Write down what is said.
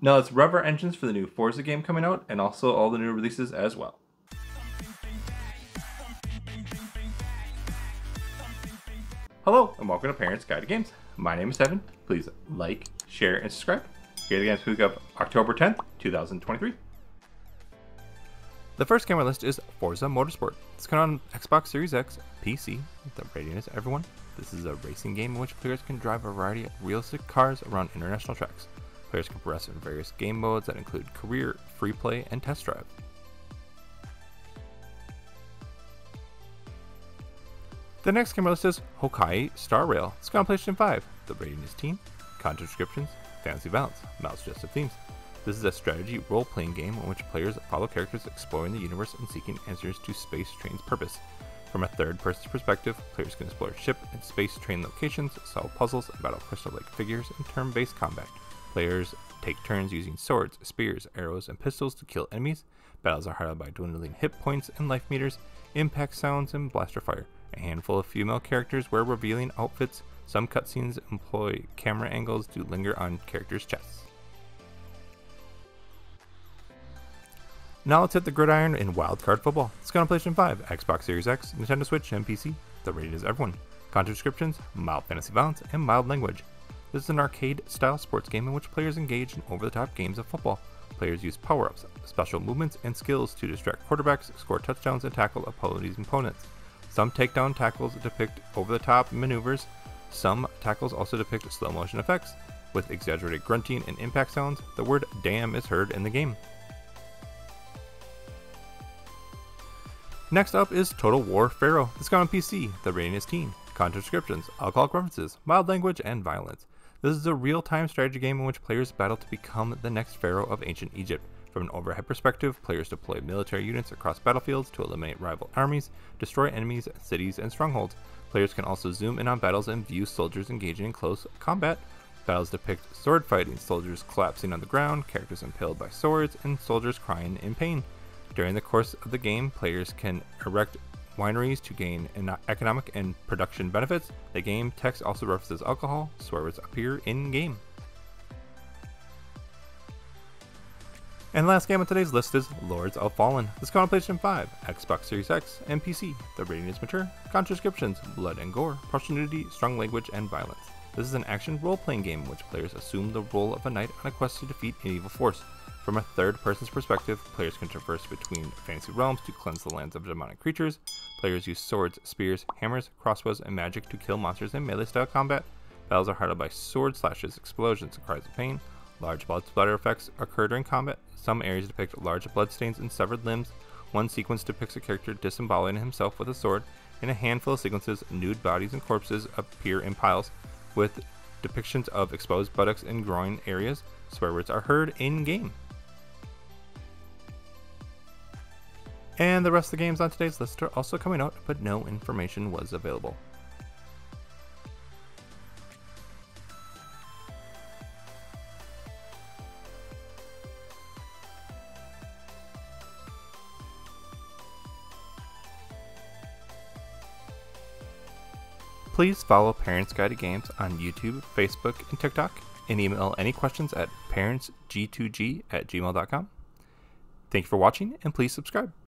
Now let's rev our engines for the new Forza game coming out and also all the new releases as well. Hello and welcome to Parents Guide to Games. My name is Evan. Please like, share, and subscribe. Here are the games week of October 10th, 2023. The first game on our list is Forza Motorsport. It's coming on Xbox Series X, PC, the readiness everyone. This is a racing game in which players can drive a variety of realistic cars around international tracks. Players can progress in various game modes that include career, free play, and test drive. The next game on is Honkai Star Rail. It's on PlayStation 5. The rating is teen, content descriptions, fantasy balance, mouse suggestive themes. This is a strategy role playing game in which players follow characters exploring the universe and seeking answers to Space Train's purpose. From a third person perspective, players can explore ship and space train locations, solve puzzles, and battle crystal like figures in turn based combat. Players take turns using swords, spears, arrows, and pistols to kill enemies. Battles are highlighted by dwindling hit points and life meters, impact sounds, and blaster fire. A handful of female characters wear revealing outfits. Some cutscenes employ camera angles to linger on characters' chests. Now let's hit the gridiron in Wildcard Football. It's on PlayStation 5, Xbox Series X, Nintendo Switch, and PC. The rating is everyone. Content descriptions, mild fantasy violence, and mild language. This is an arcade style sports game in which players engage in over the top games of football. Players use power ups, special movements, and skills to distract quarterbacks, score touchdowns, and tackle opponents. Some takedown tackles depict over the top maneuvers. Some tackles also depict slow motion effects. With exaggerated grunting and impact sounds, the word damn is heard in the game. Next up is Total War Pharaoh. This got on PC. The rating is teen. Content descriptions, alcoholic references, mild language, and violence. This is a real-time strategy game in which players battle to become the next pharaoh of ancient Egypt. From an overhead perspective, players deploy military units across battlefields to eliminate rival armies, destroy enemies, cities, and strongholds. Players can also zoom in on battles and view soldiers engaging in close combat. Battles depict sword fighting, soldiers collapsing on the ground, characters impaled by swords, and soldiers crying in pain. During the course of the game, players can erect wineries to gain economic and production benefits. The game text also references alcohol, swear words appear in game. And last game on today's list is Lords of Fallen. This comes on PlayStation 5, Xbox Series X, and PC. The rating is mature, content descriptions, blood and gore, partial nudity, strong language, and violence. This is an action role-playing game in which players assume the role of a knight on a quest to defeat an evil force. From a third person's perspective, players can traverse between fantasy realms to cleanse the lands of demonic creatures. Players use swords, spears, hammers, crossbows, and magic to kill monsters in melee style combat. Battles are highlighted by sword slashes, explosions, and cries of pain. Large blood splatter effects occur during combat. Some areas depict large bloodstains and severed limbs. One sequence depicts a character disemboweling himself with a sword. In a handful of sequences, nude bodies and corpses appear in piles, with depictions of exposed buttocks and groin areas. Swear words are heard in game. And the rest of the games on today's list are also coming out, but no information was available. Please follow Parents Guide to Games on YouTube, Facebook, and TikTok, and email any questions at parentsg2g at gmail.com. Thank you for watching, and please subscribe.